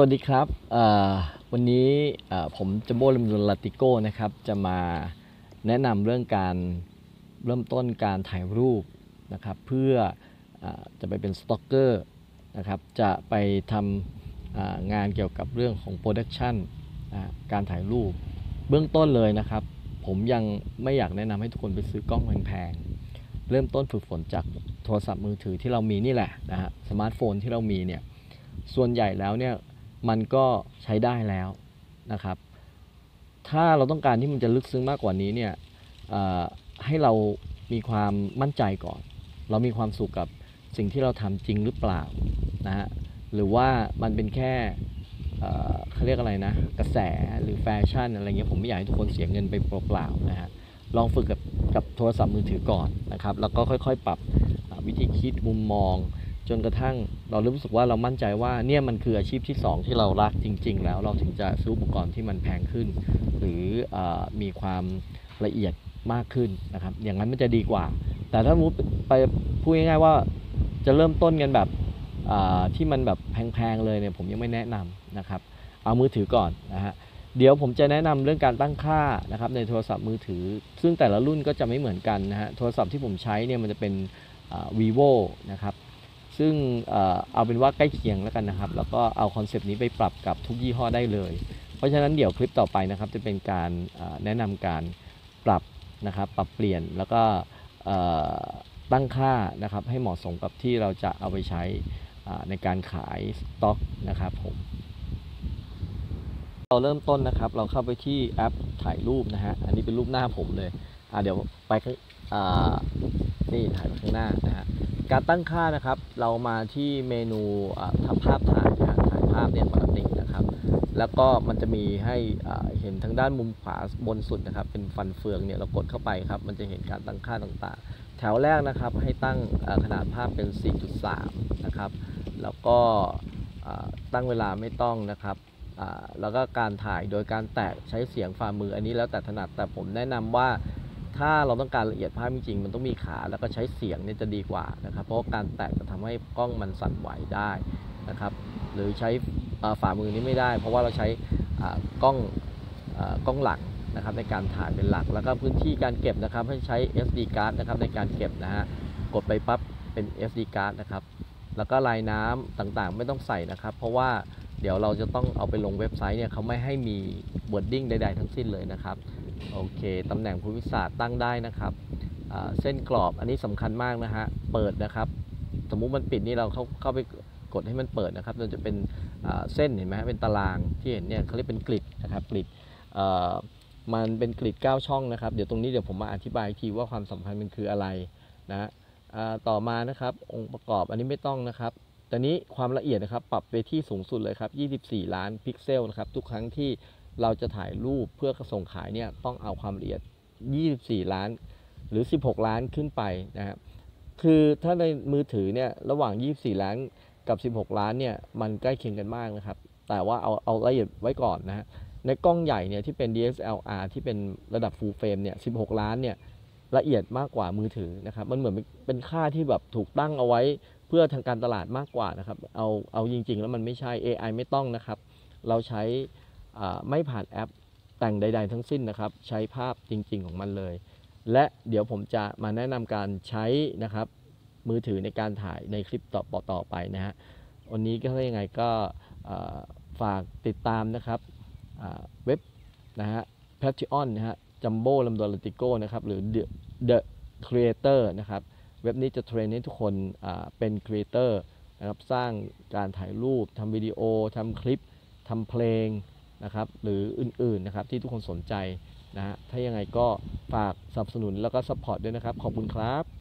วัสดีครับวันนี้ผม Jumbo Lamdolatico นะครับจะมาแนะนำเรื่องการเริ่มต้นการถ่ายรูปนะครับเพื่อจะไปเป็น stocker นะครับจะไปทำงานเกี่ยวกับเรื่องของ production การถ่ายรูปเบื้องต้นเลยนะครับ ผมยังไม่อยากแนะนำให้ทุกคนไปซื้อกล้องแพงๆเริ่มต้นฝึกฝนจากโทรศัพท์มือถือที่เรามีนี่แหละนะฮะสมาร์ทโฟนที่เรามีเนี่ยส่วนใหญ่แล้วเนี่ย มันก็ใช้ได้แล้วนะครับ ถ้าเราต้องการที่มันจะลึกซึ้งมากกว่านี้เนี่ยให้เรามีความมั่นใจก่อน เรามีความสุขกับสิ่งที่เราทำจริงหรือเปล่านะฮะหรือว่ามันเป็นแค่เขาเรียกอะไรนะ กระแสหรือแฟชั่นอะไรเงี้ยผมไม่อยากให้ทุกคนเสียเงินไปเปล่าๆนะฮะลองฝึกกับกับโทรศัพท์มือถือก่อนนะครับ แล้วก็ค่อยๆ ปรับวิธีคิดมุมมอง จนกระทั่งเรารู้สึกว่าเรามั่นใจว่าเนี่ยมันคืออาชีพที่ 2 ที่เรารักจริง ๆ แล้วเราถึงจะซื้ออุปกรณ์ที่มันแพงขึ้น หรืออมีความละเอียดมากขึ้นนะครับ อย่างนั้นมันจะดีกว่า แต่ถ้ามุดไปพูดง่ายๆว่าจะเริ่มต้นกันแบบที่มันแบบแพงๆเลยเนี่ยผมยังไม่แนะนำนะครับ เอามือถือก่อนนะฮะเดี๋ยวผมจะแนะนำเรื่องการตั้งค่านะครับในโทรศัพท์มือถือ ซึ่งแต่ละรุ่นก็จะไม่เหมือนกันนะฮะโทรศัพท์ที่ผมใช้เนี่ยมันจะเป็น vivo นะครับ ซึ่งเอาเป็นว่าใกล้เคียงแล้วกันนะครับ แล้วก็เอา concept นี้ไปปรับกับทุกยี่ห้อได้เลย เพราะฉะนั้นเดี๋ยวคลิปต่อไปนะครับ จะเป็นการแนะนำการปรับนะครับ ปรับเปลี่ยนแล้วก็ตั้งค่านะครับให้เหมาะสมกับที่เราจะเอาไปใช้ในการขายสต็อกนะครับผมเราเริ่มต้นนะครับ เราเข้าไปที่แอปถ่ายรูปนะฮะอันนี้เป็นรูปหน้าผมเลยอ่าเดี๋ยวไปนี่ถ่ายไปข้างหน้านะฮะ การตั้งค่านะครับ เรามาที่เมนูอ่าทำภาพถ่ายนะถ่ายภาพเนี่ยปกตินะครับ แล้วก็มันจะมีให้เห็นทางด้านมุมขวาบนสุดนะครับ เป็นฟันเฟืองเนี่ยเรากดเข้าไปครับ มันจะเห็นการตั้งค่าต่างๆ แถวแรกนะครับให้ตั้งขนาดภาพเป็น 4.3 นะครับ แล้วก็ตั้งเวลาไม่ต้องนะครับแล้วก็การถ่ายโดยการแตะใช้เสียงฝ่ามืออันนี้แล้วแต่ถนัดแต่ผมแนะนำว่า ถ้าเราต้องการละเอียดภาพจริงๆมันต้องมีขาแล้วก็ใช้เสียงเนี่ยจะดีกว่านะครับ เพราะการแตะจะทำให้กล้องมันสั่นไหวได้นะครับ หรือใช้ฝ่ามือนี้ไม่ได้ เพราะว่าเราใช้กล้องกล้องหลังนะครับในการถ่ายเป็นหลัก แล้วก็พื้นที่การเก็บนะครับให้ใช้ SD card นะครับในการเก็บนะฮะกดไปปั๊บเป็น SD card นะครับแล้วก็ลายน้ำต่างๆ ไม่ต้องใส่นะครับ เพราะว่าเดี๋ยวเราจะต้องเอาไปลงเว็บไซต์เนี่ยเขาไม่ให้มี wording ใด ๆ ทั้งสิ้นเลยนะครับ โอเคตำแหน่งภูมิศาสตร์ตั้งได้นะครับเส้นกรอบอันนี้สำคัญมากนะฮะเปิดนะครับ สมมุติมันปิดนี่เราเข้าเข้าไปกดให้มันเปิดนะครับมันจะเป็นเส้นเห็นไหมฮะเป็นตารางที่เห็นเนี่ยเขาเรียกเป็นกริดนะครับกริดมันเป็นกริด9ช่องนะครับเดี๋ยวตรงนี้เดี๋ยวผมมาอธิบายทีว่าความสัมพันธ์มันคืออะไรนะต่อมานะครับองค์ประกอบอันนี้ไม่ต้องนะครับแต่นี้ความละเอียดนะครับปรับไปที่สูงสุดเลยครับ 24 ล้านพิกเซลนะครับทุกครั้งที่ เราจะถ่ายรูปเพื่อส่งขายเนี่ยต้องเอาความละเอียด 24 ล้านหรือ 16 ล้านขึ้นไปนะครับคือถ้าในมือถือเนี่ยระหว่าง 24 ล้านกับ 16 ล้านเนี่ยมันใกล้เคียงกันมากนะครับ แต่ว่าเอาเอาละเอียดไว้ก่อนนะฮะในกล้องใหญ่เนี่ยที่เป็น DSLR ที่เป็นระดับ full frame เนี่ย 16 ล้านเนี่ยละเอียดมากกว่ามือถือนะครับ มันเหมือนเป็นค่าที่แบบถูกตั้งเอาไว้เพื่อทางการตลาดมากกว่านะครับ เอาเอาจริง ๆ แล้วมันไม่ใช่ AI ไม่ต้องนะครับ เราใช้ ไม่ผ่านแอปแต่งใด ๆ ทั้งสิ้นนะครับ ใช้ภาพจริง ๆ ของมันเลย และเดี๋ยวผมจะมาแนะนำการใช้นะครับ มือถือในการถ่ายในคลิปต่อตอไปนะฮะวันนี้ก็ถ้ายังไงก็ฝากติดตามนะครับเว็บนะฮะ Patreon นะฮะ Jumbo l a m d o l a t i c o นะครับหรือ The, The Creator นะครับเว็บนี้จะ train ให้ทุกคนเป็น creator นะครับสร้างการถ่ายรูปทำวิดีโอทำคลิปทำเพลง นะครับหรืออื่นๆนะครับที่ทุกคนสนใจนะฮะถ้ายังไงก็ฝากสนับสนุนแล้วก็ support ด้วยนะครับ ขอบคุณครับ